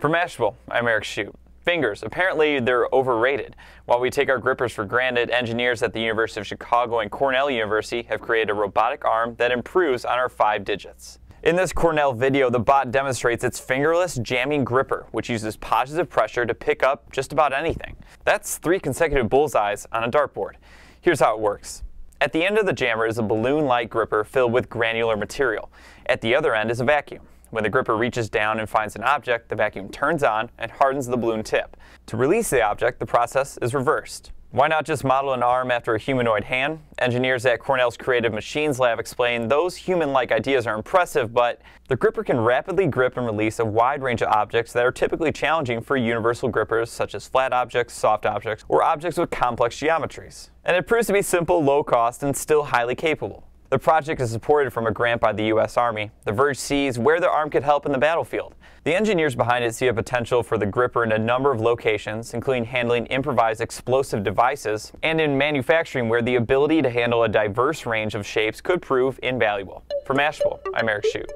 For Mashable, I'm Eric Shute. Fingers, apparently they're overrated. While we take our grippers for granted, engineers at the University of Chicago and Cornell University have created a robotic arm that improves on our five digits. In this Cornell video, the bot demonstrates its fingerless jamming gripper, which uses positive pressure to pick up just about anything. That's three consecutive bullseyes on a dartboard. Here's how it works. At the end of the jammer is a balloon-like gripper filled with granular material. At the other end is a vacuum. When the gripper reaches down and finds an object, the vacuum turns on and hardens the balloon tip. To release the object, the process is reversed. Why not just model an arm after a humanoid hand? Engineers at Cornell's Creative Machines Lab explain those human-like ideas are impressive, but the gripper can rapidly grip and release a wide range of objects that are typically challenging for universal grippers such as flat objects, soft objects, or objects with complex geometries. And it proves to be simple, low cost, and still highly capable. The project is supported from a grant by the U.S. Army. The Verge sees where the arm could help in the battlefield. The engineers behind it see a potential for the gripper in a number of locations, including handling improvised explosive devices, and in manufacturing where the ability to handle a diverse range of shapes could prove invaluable. For Mashable, I'm Eric Shute.